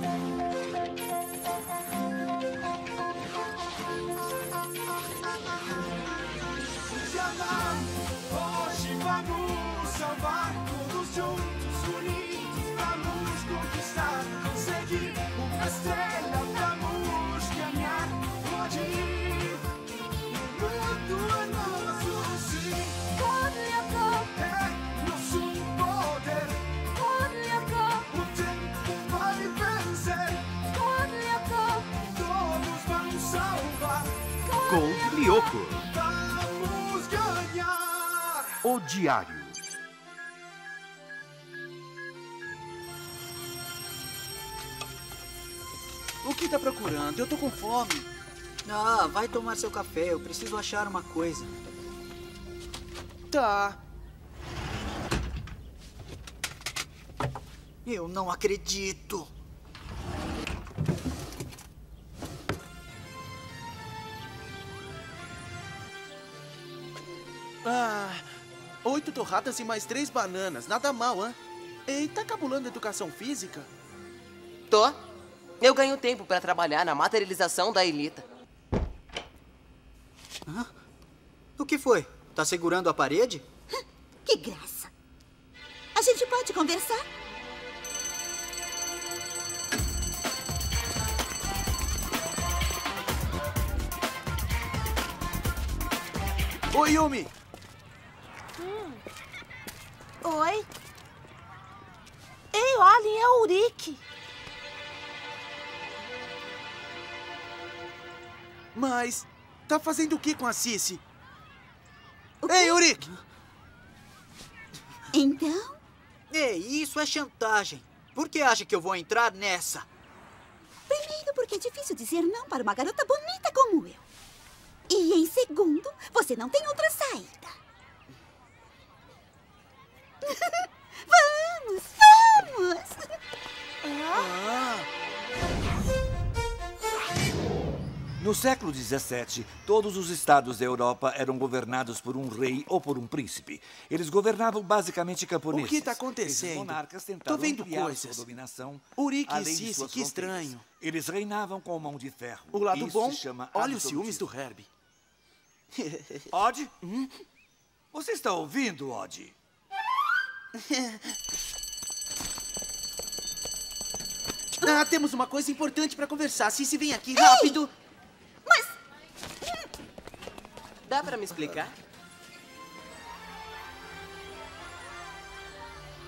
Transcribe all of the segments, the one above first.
Hoje Gold Lyoko, vamos ganhar. o diário. O que tá procurando? Eu tô com fome. Ah, vai tomar seu café. Eu preciso achar uma coisa. Tá. Eu não acredito. Torradas e mais três bananas. Nada mal, hã? Ei, tá cabulando educação física? Tô. Eu ganho tempo pra trabalhar na materialização da Elita. O que foi? Tá segurando a parede? Que graça. A gente pode conversar? Oi, Yumi! Oi? Ei, olhem, é o Urique. Mas tá fazendo o que com a Cici? Ei, Uric! Então, Ei, isso é chantagem. Por que acha que eu vou entrar nessa? primeiro porque é difícil dizer não para uma garota bonita como eu. E em segundo, você não tem outra saída. Vamos, vamos! No século XVII, todos os estados da Europa eram governados por um rei ou por um príncipe. Eles governavam basicamente camponeses. O que tá Esses acontecendo? monarcas tentaram Tô vendo coisas. sua dominação. Urique e que fronteiras. estranho. Eles reinavam com mão de ferro. O lado Isso bom, se chama olha os ciúmes do. Herbie. Odd? Você está ouvindo, Odd? Ah, temos uma coisa importante pra conversar. Cici, vem aqui, rápido! Dá pra me explicar?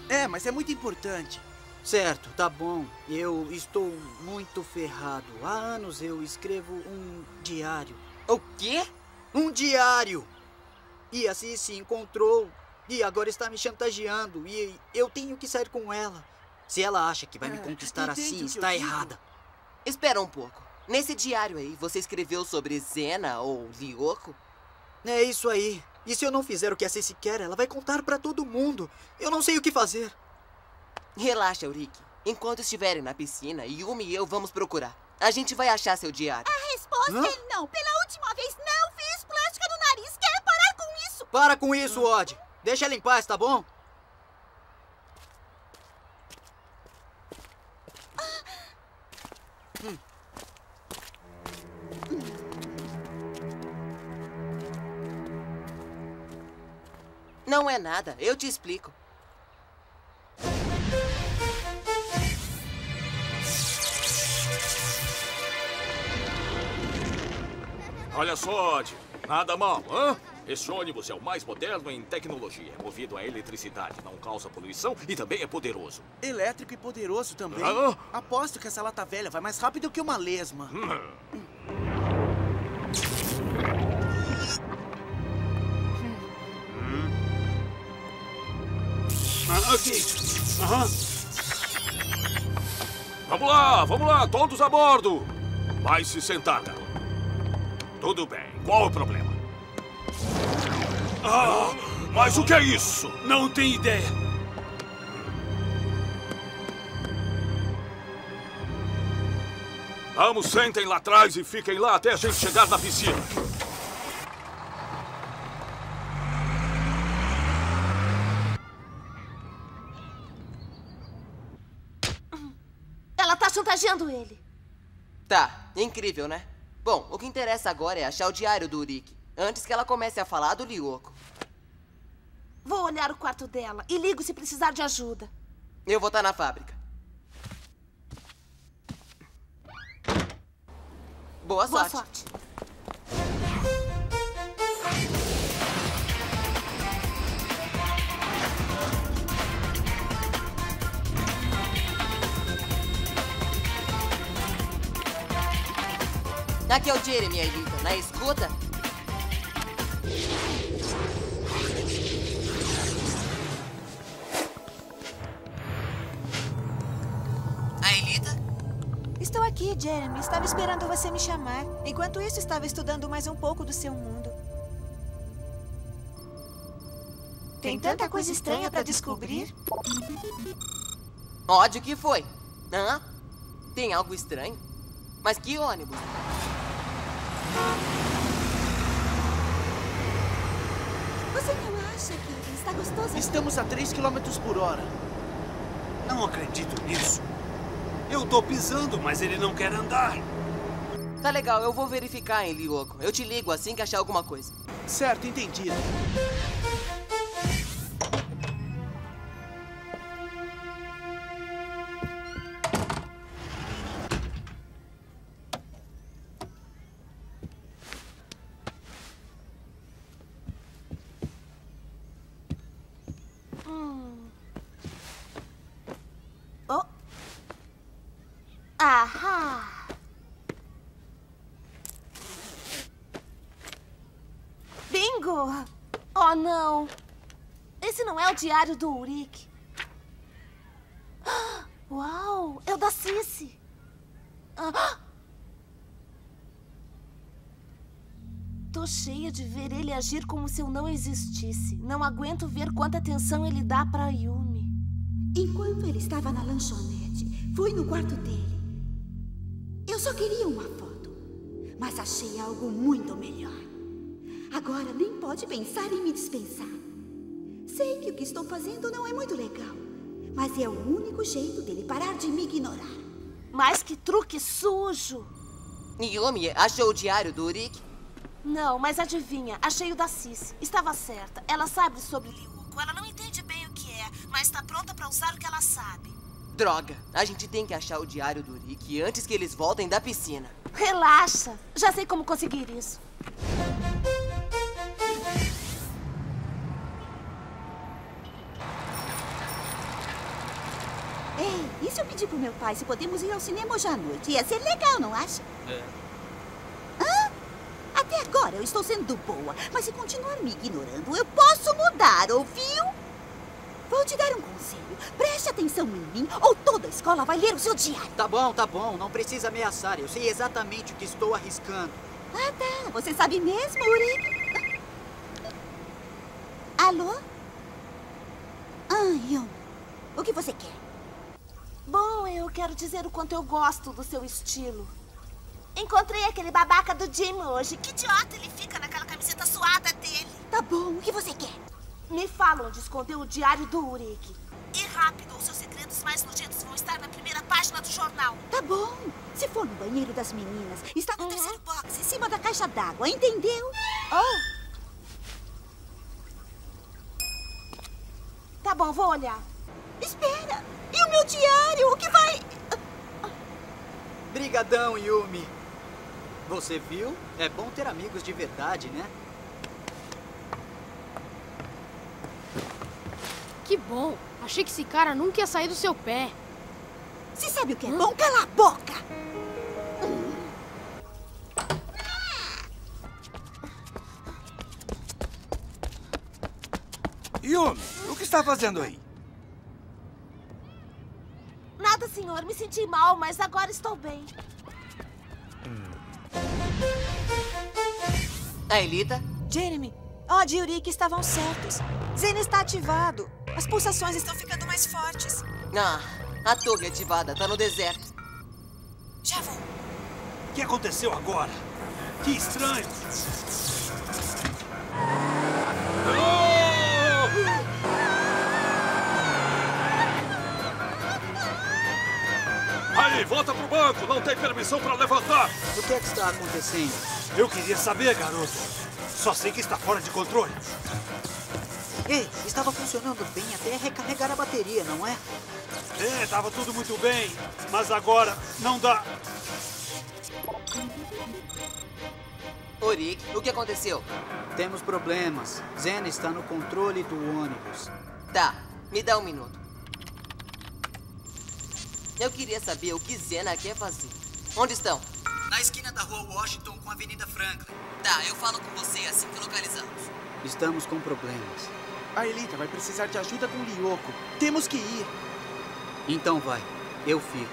É, mas é muito importante. Certo, tá bom. Eu estou muito ferrado. Há anos eu escrevo um diário. O quê? Um diário! E a Cici encontrou e agora está me chantageando e eu tenho que sair com ela. Se ela acha que vai me É, conquistar assim, está errada. Espera um pouco. Nesse diário aí, você escreveu sobre Zena ou Lyoko? É isso aí. E se eu não fizer o que a Cici quer, ela vai contar pra todo mundo. Eu não sei o que fazer. Relaxa, Urique. Enquanto estiverem na piscina, Yumi e eu vamos procurar. A gente vai achar seu diário. A resposta Hã? é não. Pela última vez, não fiz plástica no nariz. Quer parar com isso? Para com isso, Odd. Deixa ela em paz, tá bom? Não é nada, eu te explico. Olha só, Odd. Nada mal, hã? Esse ônibus é o mais moderno em tecnologia. É movido a eletricidade, não causa poluição e também é poderoso. Elétrico e poderoso também. Ah. Aposto que essa lata velha vai mais rápido que uma lesma. Ah, ok. Aham. Vamos lá, vamos lá, todos a bordo. Vai se sentar, garoto. Tudo bem, qual o problema? Ah, mas o que é isso? Não tem ideia. Vamos, sentem lá atrás e fiquem lá até a gente chegar na piscina. Ela tá chantageando ele. Tá, incrível, né? Bom, o que interessa agora é achar o diário do Urique, antes que ela comece a falar do Lyoko. Vou olhar o quarto dela e ligo se precisar de ajuda. Eu vou estar na fábrica. Boa Boa sorte. sorte. Aqui é o Jeremy, Aelita. Na escuta? Aqui, Jeremy. Estava esperando você me chamar. Enquanto isso, estava estudando mais um pouco do seu mundo. Tem tanta coisa estranha para descobrir. Ódio que foi. Hã? Tem algo estranho? Mas que ônibus? Você não acha que está gostoso? Estamos a 3 km por hora. Não acredito nisso. Eu tô pisando, mas ele não quer andar. Tá legal, eu vou verificar, hein, Lyoko. Eu te ligo assim que achar alguma coisa. Certo, entendido. Diário do Uric. Uau, é o da Cici. Tô cheia de ver ele agir como se eu não existisse. Não aguento ver quanta atenção ele dá pra Yumi. Enquanto ele estava na lanchonete, fui no quarto dele. Eu só queria uma foto, mas achei algo muito melhor. Agora nem pode pensar em me dispensar. Sei que o que estou fazendo não é muito legal, mas é o único jeito dele parar de me ignorar. Mais que truque sujo. Yumi, achou o diário do Urique? Não, mas adivinha, achei o da Cici. Estava certa. Ela sabe sobre Liuco. Ela não entende bem o que é, mas está pronta para usar o que ela sabe. Droga, a gente tem que achar o diário do Urique antes que eles voltem da piscina. Relaxa. Já sei como conseguir isso. E se eu pedir pro meu pai se podemos ir ao cinema hoje à noite? Ia ser legal, não acha? Hã? Até agora eu estou sendo boa, mas se continuar me ignorando, eu posso mudar, ouviu? Vou te dar um conselho. Preste atenção em mim ou toda a escola vai ler o seu diário. Tá bom, tá bom. Não precisa ameaçar. Eu sei exatamente o que estou arriscando. Ah, tá. Você sabe mesmo, Uri? Alô? Ah, Yumi. O que você quer? Bom, eu quero dizer o quanto eu gosto do seu estilo. Encontrei aquele babaca do Jim hoje. Que idiota ele fica naquela camiseta suada dele. Tá bom, o que você quer? Me fala onde escondeu o diário do Urique. E rápido, ou seus segredos mais nojentos vão estar na primeira página do jornal. Tá bom. Se for no banheiro das meninas, está no terceiro box, em cima da caixa d'água, entendeu? Oh! Tá bom, vou olhar. Espera! E o meu diário? O que vai. Brigadão, Yumi. Você viu? É bom ter amigos de verdade, né? Que bom. Achei que esse cara nunca ia sair do seu pé. Você sabe o que é bom? Cala a boca! Yumi, o que está fazendo aí? Nada, senhor. Me senti mal, mas agora estou bem. A Elita? Jeremy, Odd e Urique estavam certos. Zen está ativado. As pulsações estão ficando mais fortes. Ah, a torre ativada tá no deserto. Já vou. O que aconteceu agora? Que estranho. Aí! Volta pro banco. Não tem permissão para levantar. O que é que está acontecendo? Eu queria saber, garoto. Só sei que está fora de controle. Ei, estava funcionando bem até recarregar a bateria, não é? É, estava tudo muito bem, mas agora não dá. Orik, o que aconteceu? Temos problemas. Zena está no controle do ônibus. Tá, me dá um minuto. Eu queria saber o que Zena quer fazer. Onde estão? Na esquina da rua Washington com a Avenida Franklin. Tá, eu falo com você assim que localizamos. Estamos com problemas. A Elita vai precisar de ajuda com o Lyoko. Temos que ir. Então vai. Eu fico.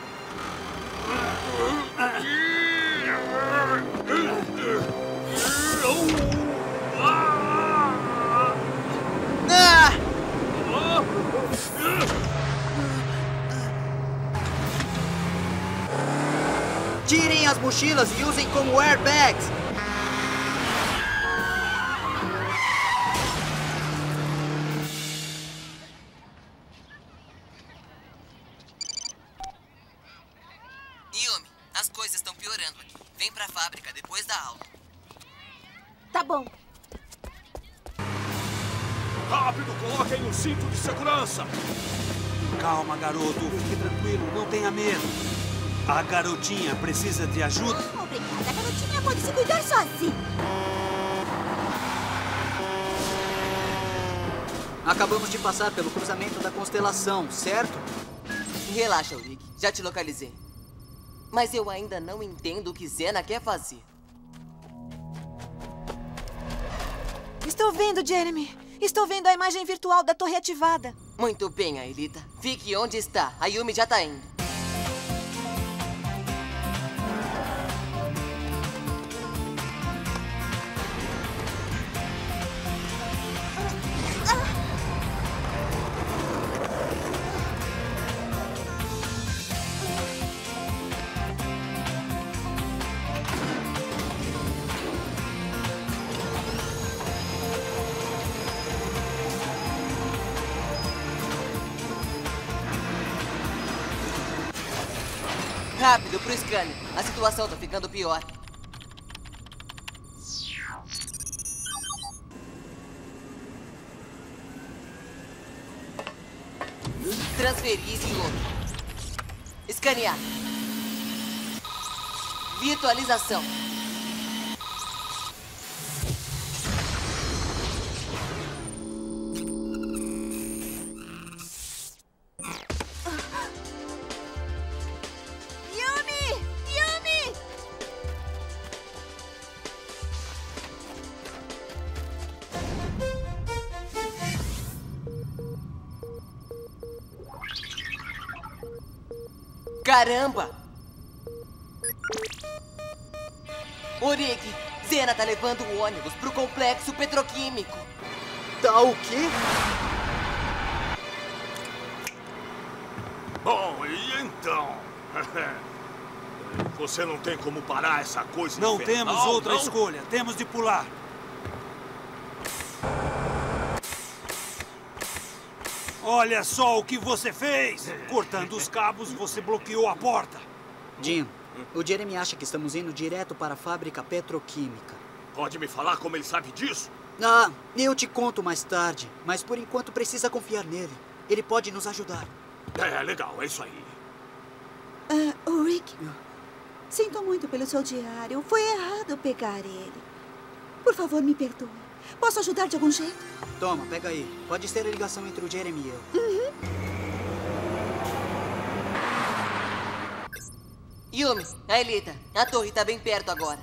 Tirem as mochilas e usem como airbags. Yumi, as coisas estão piorando aqui. Vem pra fábrica depois da aula. Tá bom. Rápido, coloquem o cinto de segurança. Calma, garoto. Fique tranquilo. Não tenha medo. A garotinha precisa de ajuda? Não, obrigada. A garotinha pode se cuidar sozinha. Acabamos de passar pelo cruzamento da constelação, certo? Relaxa, Ulrich. Já te localizei. Mas eu ainda não entendo o que Zena quer fazer. Estou vendo, Jeremy. Estou vendo a imagem virtual da torre ativada. Muito bem, Aelita. Fique onde está. A Yumi já tá indo. Pro scanner. A situação tá ficando pior. Transferir Yumi. Escanear. Virtualização. Caramba! Orig, Zena tá levando o ônibus pro complexo petroquímico. Tá o quê? Bom, e então? Você não tem como parar essa coisa Não infernal, temos outra não? escolha. Temos de pular. Olha só o que você fez! Cortando os cabos, você bloqueou a porta. Jim, o Jeremy acha que estamos indo direto para a fábrica petroquímica. Pode me falar como ele sabe disso? Ah, eu te conto mais tarde, mas por enquanto precisa confiar nele. Ele pode nos ajudar. É, legal, é isso aí. O Rick, sinto muito pelo seu diário. Foi errado pegar ele. Por favor, me perdoe. Posso ajudar de algum jeito? Toma, pega aí. Pode ser a ligação entre o Jeremy e eu. Yumi, a Elita, a torre tá bem perto agora.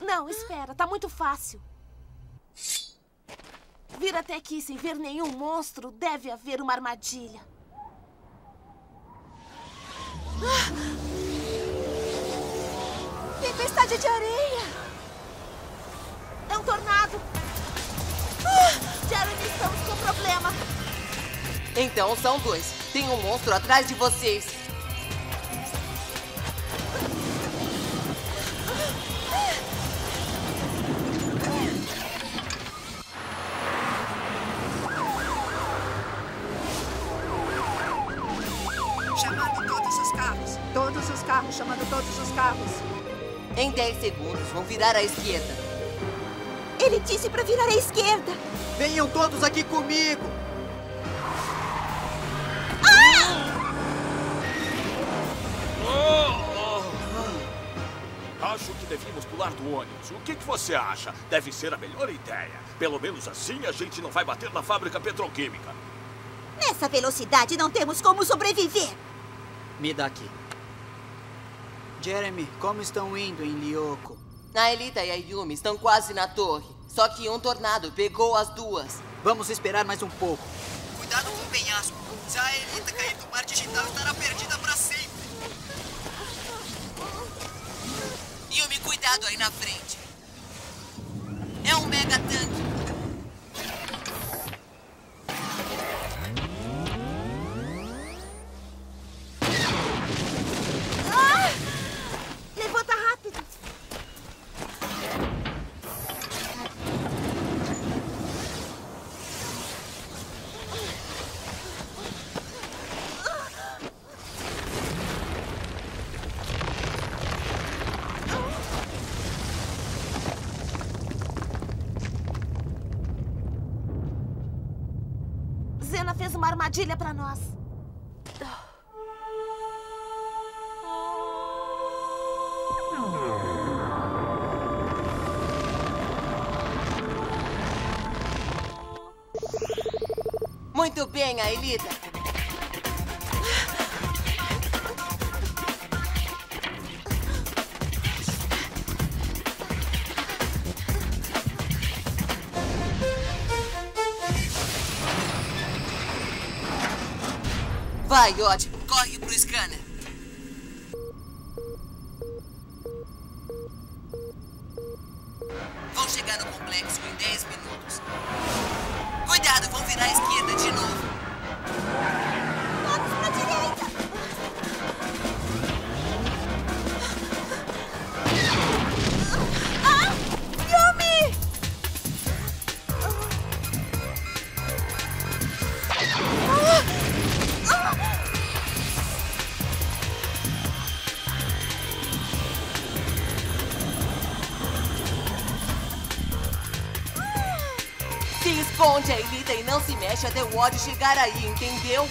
Não, espera, tá muito fácil. Vir até aqui sem ver nenhum monstro deve haver uma armadilha. Tempestade de areia! É um tornado! Jeremy, estamos com problema. Então são dois. Tem um monstro atrás de vocês. Carro, chamando todos os carros. Em 10 segundos, vão virar à esquerda. Ele disse para virar à esquerda. Venham todos aqui comigo. Acho que devíamos pular do ônibus. O que, que você acha? Deve ser a melhor ideia. Pelo menos assim a gente não vai bater na fábrica petroquímica. Nessa velocidade não temos como sobreviver. Me dá aqui. Jeremy, como estão indo em Lyoko? A Elita e a Yumi estão quase na torre. Só que um tornado pegou as duas. Vamos esperar mais um pouco. Cuidado com o penhasco. Se a Elita cair do mar digital, estará perdida para sempre. Yumi, cuidado aí na frente. É um mega tanque. Ah! Levanta rápido. Zena fez uma armadilha pra nós. Muito bem, a Ótimo. Corre pro scanner. Vão chegar no complexo em 10 minutos. Cuidado, vão virar à esquerda de novo. E até o ódio chegar aí, entendeu?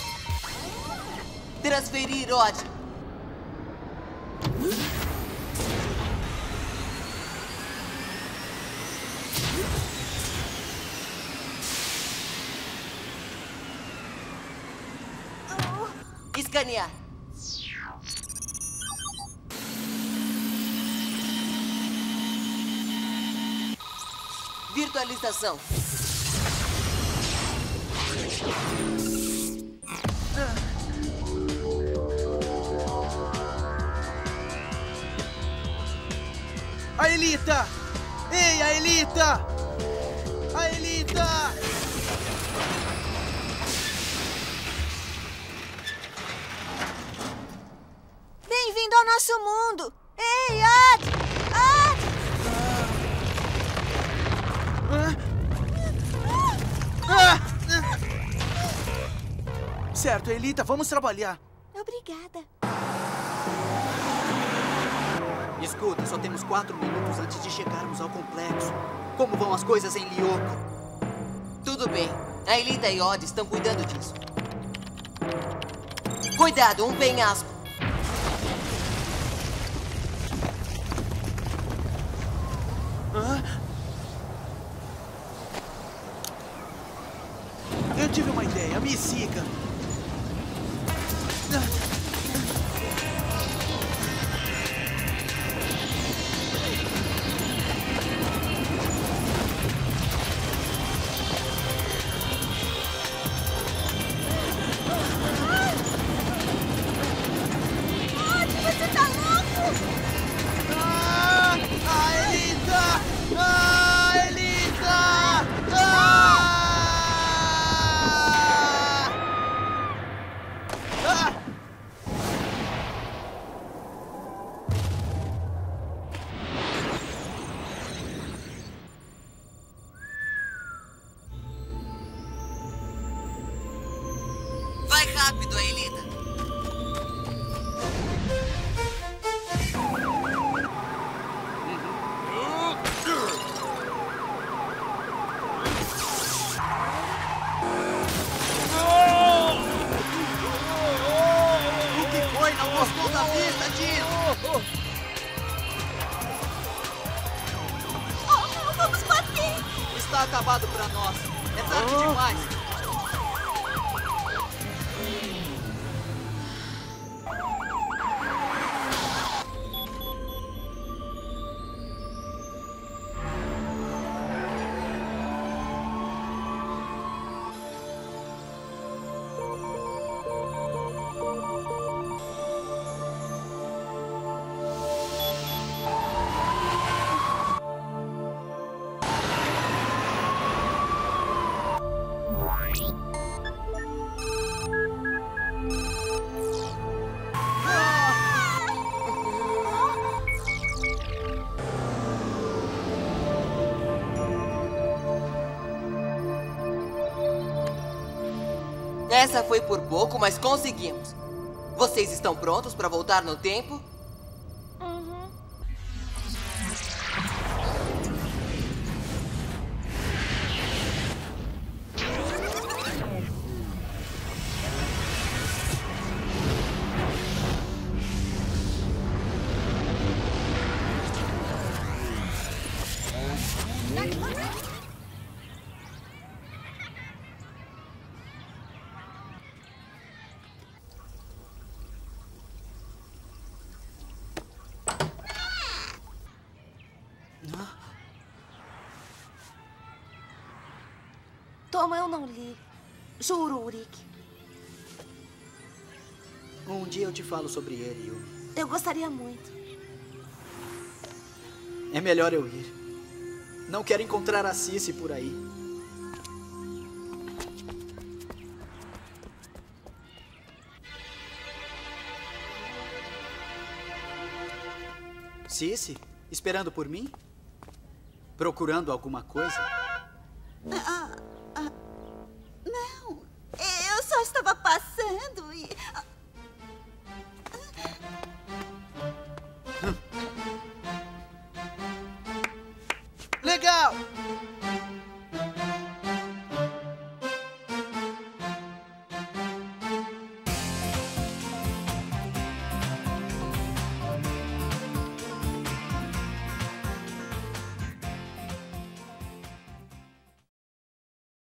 Transferir ódio. Escanear. Virtualização. A Elita! Ei, a Elita! A Elita! Bem-vindo ao nosso mundo! Certo, Elita, vamos trabalhar. Obrigada. Escuta, só temos quatro minutos antes de chegarmos ao complexo. Como vão as coisas em Lyoko? Tudo bem. A Elita e Odd estão cuidando disso. Cuidado, um penhasco. Hã? Eu tive uma ideia, me siga. Essa foi por pouco, mas conseguimos. Vocês estão prontos para voltar no tempo? Tom, eu não li. Juro, Urique. Um dia eu te falo sobre ele, Yumi. Eu gostaria muito. É melhor eu ir. Não quero encontrar a Cici por aí. Cici, esperando por mim? Procurando alguma coisa? Ah,